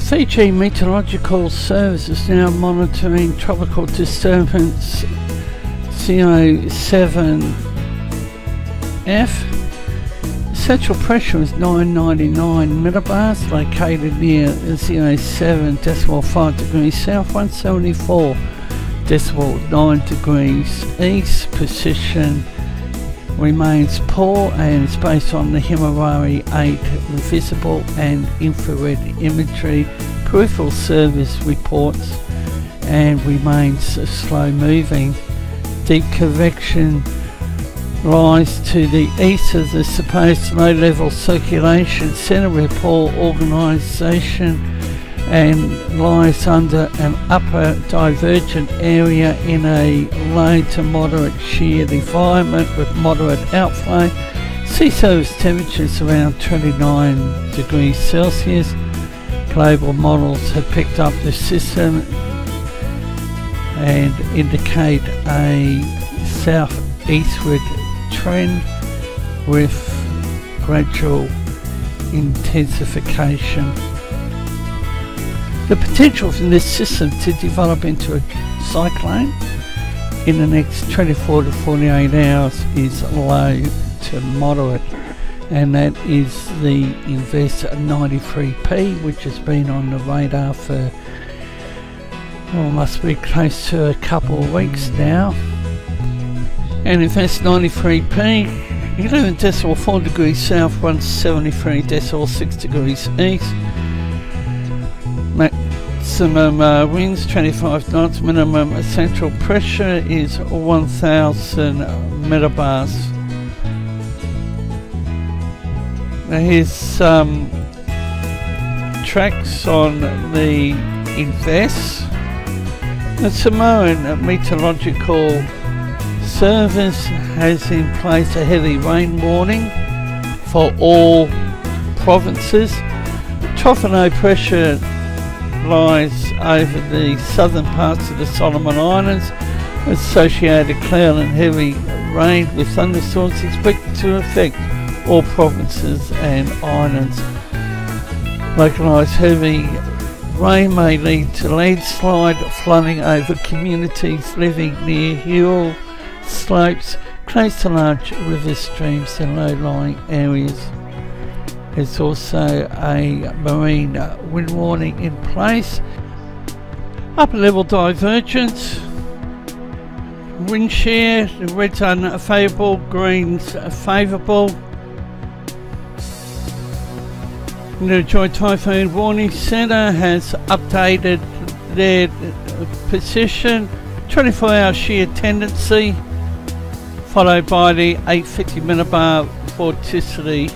Fiji Meteorological Service is now monitoring tropical disturbance CO7F. Central pressure is 999 millibars, located near 07 decimal 5 degrees south, 174 decimal 9 degrees east. Position remains poor and is based on the Himawari 8 visible and infrared imagery. Peripheral service reports and remains slow moving. Deep convection lies to the east of the supposed low level circulation centre report organisation and lies under an upper divergent area in a low to moderate shear environment with moderate outflow. Sea surface temperatures around 29 degrees Celsius. Global models have picked up the system and indicate a southeastward trend with gradual intensification. The potential for this system to develop into a cyclone in the next 24 to 48 hours is low to moderate. And that is the Invest 93P which has been on the radar for well, must be close to a couple of weeks now. And Invest 93P 11 decimal 4 degrees south 173 decimal 6 degrees east maximum uh, winds 25 knots, minimum central pressure is 1000 millibars. Now here's tracks on the Invest. The Samoan Meteorological Service has in place a heavy rain warning for all provinces. Trough pressure over the southern parts of the Solomon Islands. Associated cloud and heavy rain with thunderstorms expected to affect all provinces and islands. Localised heavy rain may lead to landslide flooding over communities living near hill slopes close to large river streams and low-lying areas. There's also a marine wind warning in place. Upper level divergence. Wind shear, the red's unfavourable, green's favourable. The Joint Typhoon Warning Centre has updated their position. 24 hour shear tendency followed by the 850 millibar vorticity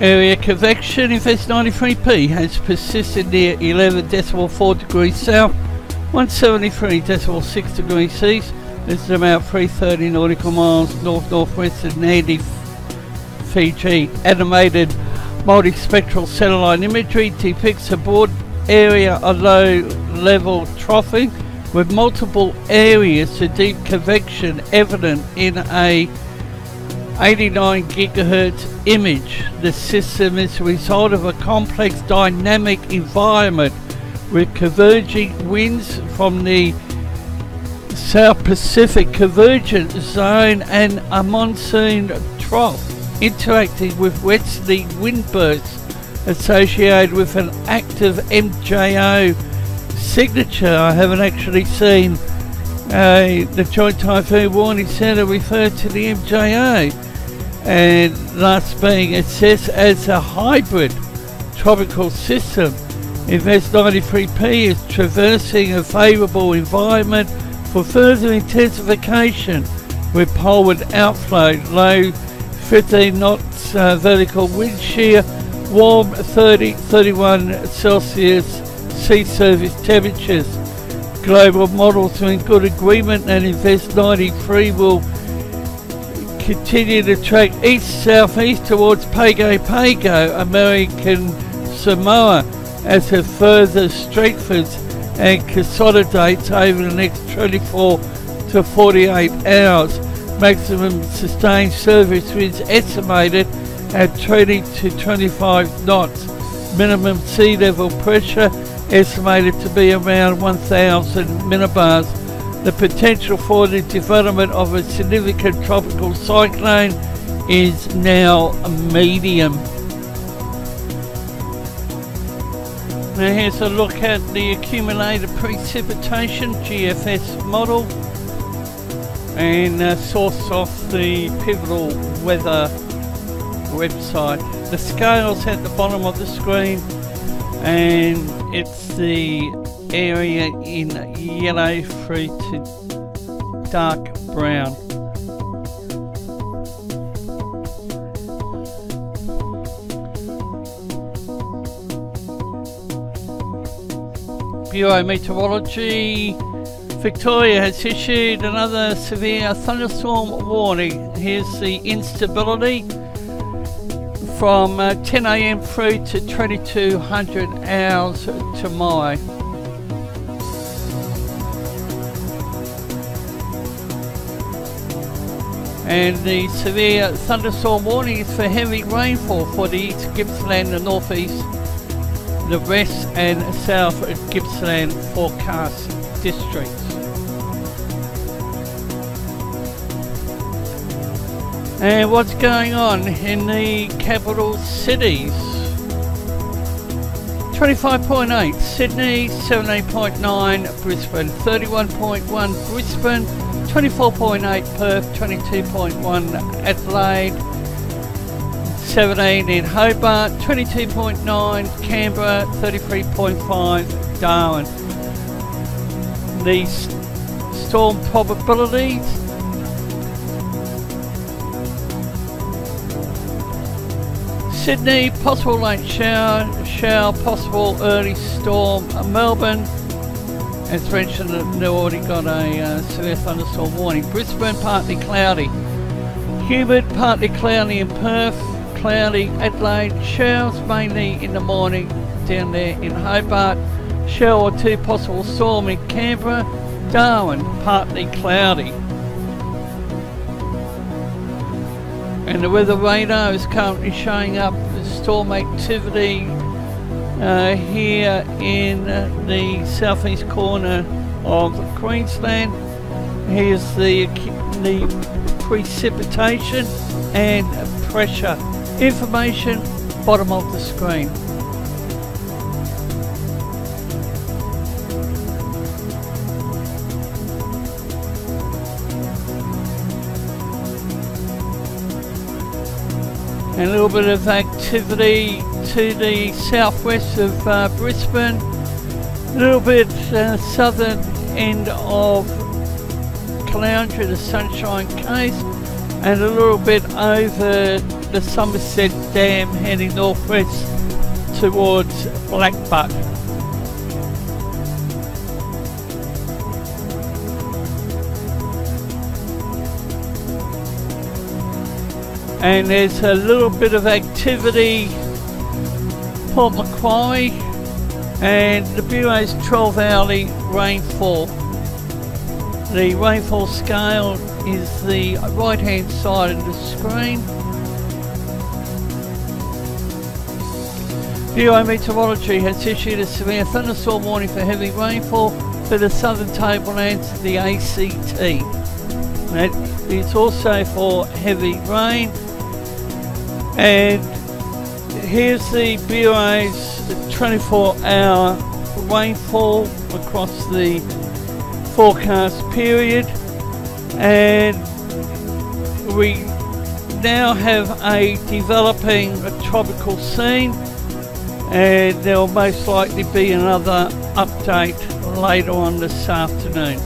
Area convection Invest 93P has persisted near 11 decimal 4 degrees south, 173 decimal 6 degrees east. This is about 330 nautical miles north northwest of Nadi, Fiji. Animated multispectral satellite imagery depicts a broad area of low level troughing with multiple areas of deep convection evident in a 89 gigahertz image. The system is the result of a complex dynamic environment with converging winds from the South Pacific Convergence Zone and a monsoon trough interacting with westerly wind bursts associated with an active MJO signature. I haven't actually seen uh, the Joint Typhoon Warning Centre refer to the MJO and thus being assessed as a hybrid tropical system. Invest 93P is traversing a favourable environment for further intensification with poleward outflow, low 15 knots uh, vertical wind shear, warm 30 31 Celsius sea surface temperatures. Global models are in good agreement and Invest 93 will continue to track east southeast towards Pago Pago, American Samoa, as it further strengthens and consolidates over the next 24 to 48 hours. Maximum sustained surface winds estimated at 20 to 25 knots. Minimum sea level pressure estimated to be around 1000 millibars. The potential for the development of a significant tropical cyclone is now medium. Now here's a look at the accumulated precipitation GFS model and uh, source off the Pivotal Weather website. The scale's at the bottom of the screen and it's the area in yellow through to dark brown. Bureau Meteorology Victoria has issued another severe thunderstorm warning. Here's the instability from uh, 10 a.m. through to 2200 hours tomorrow. And the severe thunderstorm warning is for heavy rainfall for the East Gippsland and Northeast the West and South of Gippsland forecast districts. And what's going on in the capital cities? 25.8 Sydney, 17.9 Brisbane, 31.1 Brisbane, 24.8 Perth, 22.1 Adelaide, 17 in Hobart, 22.9 Canberra, 33.5 Darwin. These storm probabilities Sydney, possible late shower, shower, possible early storm. Uh, Melbourne, as mentioned, they've already got a uh, severe thunderstorm warning. Brisbane, partly cloudy. Humid, partly cloudy in Perth cloudy. Adelaide, showers mainly in the morning down there in Hobart. Shower or two possible storm in Canberra. Darwin, partly cloudy. And the weather radar is currently showing up storm activity uh, here in the southeast corner of Queensland. Here's the, the precipitation and pressure Information, bottom of the screen. A little bit of activity to the southwest of uh, Brisbane, a little bit uh, southern end of Caloundra, the Sunshine Coast, and a little bit over the Somerset Dam heading northwest towards Blackbutt. And there's a little bit of activity Port Macquarie and the Bureau's 12 hourly rainfall. The rainfall scale is the right hand side of the screen. Bureau Meteorology has issued a severe thunderstorm warning for heavy rainfall for the southern tablelands of the ACT. It's also for heavy rain. And here's the Bureau's 24 hour rainfall across the forecast period. And we now have a developing tropical scene and there'll most likely be another update later on this afternoon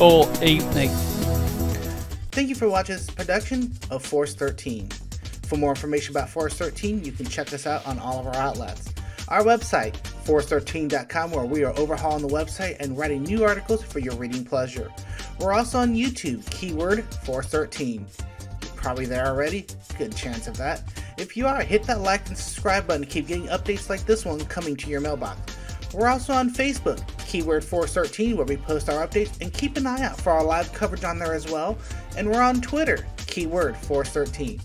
or evening. Thank you for watching this production of Force 13. For more information about Force 13, you can check us out on all of our outlets. Our website, force13.com, where we are overhauling the website and writing new articles for your reading pleasure. We're also on YouTube, keyword Force 13. Probably there already, good chance of that. If you are, hit that like and subscribe button to keep getting updates like this one coming to your mailbox. We're also on Facebook, keyword Force 13 where we post our updates, and keep an eye out for our live coverage on there as well. And we're on Twitter, keyword Force 13.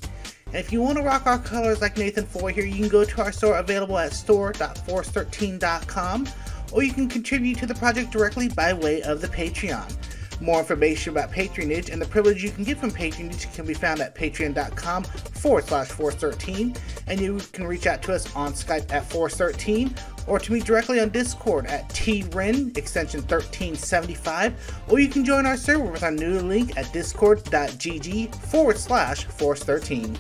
And if you want to rock our colors like Nathan Foy here, you can go to our store available at store.force13.com, or you can contribute to the project directly by way of the Patreon. More information about patronage and the privilege you can get from patronage can be found at patreon.com forward slash force13, and you can reach out to us on Skype at force13, or to me directly on Discord at tren extension 1375, or you can join our server with our new link at discord.gg forward slash force13.